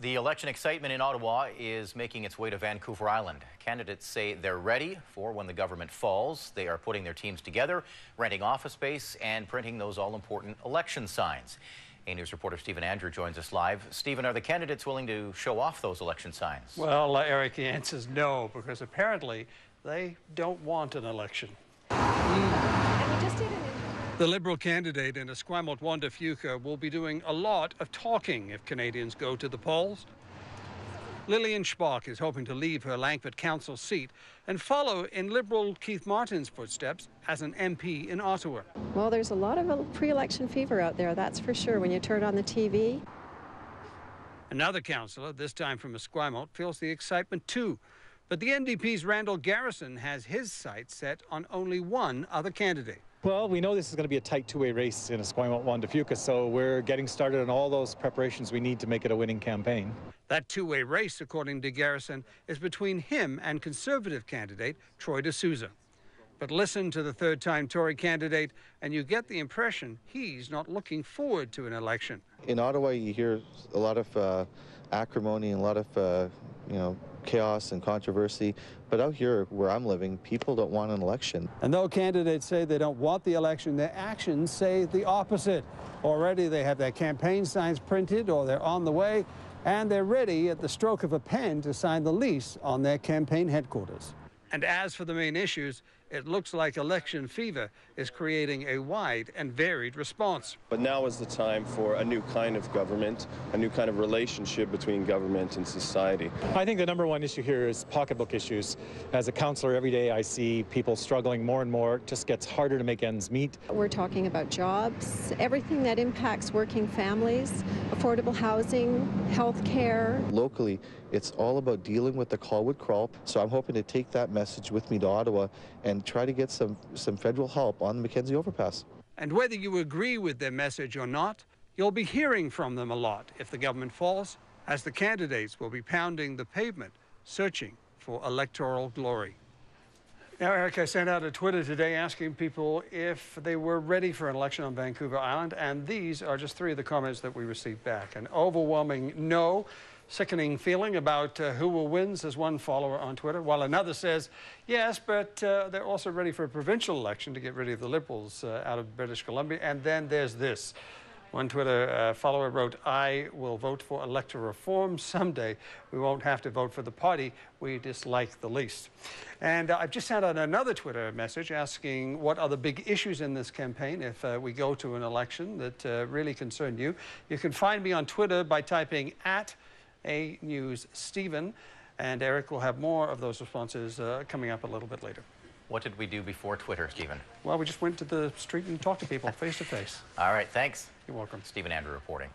The election excitement in Ottawa is making its way to Vancouver Island. Candidates say they're ready for when the government falls. They are putting their teams together, renting office space, and printing those all important election signs. A News reporter Stephen Andrew joins us live. Stephen, are the candidates willing to show off those election signs? Well, uh, Eric, the answer is no, because apparently they don't want an election. The Liberal candidate in Esquimalt, Juan De Fuca, will be doing a lot of talking if Canadians go to the polls. Lillian Szpak is hoping to leave her Langford Council seat and follow in Liberal Keith Martin's footsteps as an MP in Ottawa. Well, there's a lot of uh, pre-election fever out there, that's for sure, when you turn on the TV. Another councillor, this time from Esquimalt, feels the excitement too. But the NDP's Randall Garrison has his sights set on only one other candidate. Well, we know this is going to be a tight two-way race in Esquimalt Juan De Fuca, so we're getting started on all those preparations we need to make it a winning campaign. That two-way race, according to Garrison, is between him and Conservative candidate Troy DeSouza. But listen to the third-time Tory candidate, and you get the impression he's not looking forward to an election. In Ottawa, you hear a lot of uh, acrimony and a lot of, uh, you know, chaos and controversy. But out here where I'm living, people don't want an election. And though candidates say they don't want the election, their actions say the opposite. Already they have their campaign signs printed or they're on the way, and they're ready at the stroke of a pen to sign the lease on their campaign headquarters. And as for the main issues, it looks like election fever is creating a wide and varied response. But now is the time for a new kind of government, a new kind of relationship between government and society. I think the number one issue here is pocketbook issues. As a councillor, every day I see people struggling more and more. It just gets harder to make ends meet. We're talking about jobs, everything that impacts working families, affordable housing, health care. Locally, it's all about dealing with the Colwood crawl. So I'm hoping to take that message with me to Ottawa and and try to get some, some federal help on the Mackenzie overpass. And whether you agree with their message or not, you'll be hearing from them a lot if the government falls, as the candidates will be pounding the pavement, searching for electoral glory. Now, Eric, I sent out a Twitter today asking people if they were ready for an election on Vancouver Island, and these are just three of the comments that we received back. An overwhelming no, sickening feeling about uh, who will win, says one follower on Twitter, while another says, yes, but uh, they're also ready for a provincial election to get rid of the Liberals uh, out of British Columbia. And then there's this. One Twitter uh, follower wrote, I will vote for electoral reform someday. We won't have to vote for the party we dislike the least. And uh, I've just sent out another Twitter message asking what are the big issues in this campaign if uh, we go to an election that uh, really concern you. You can find me on Twitter by typing at A News Stephen. And Eric will have more of those responses uh, coming up a little bit later. What did we do before Twitter, Stephen? Well, we just went to the street and talked to people face to face. All right, thanks. You're welcome. Stephen Andrew reporting.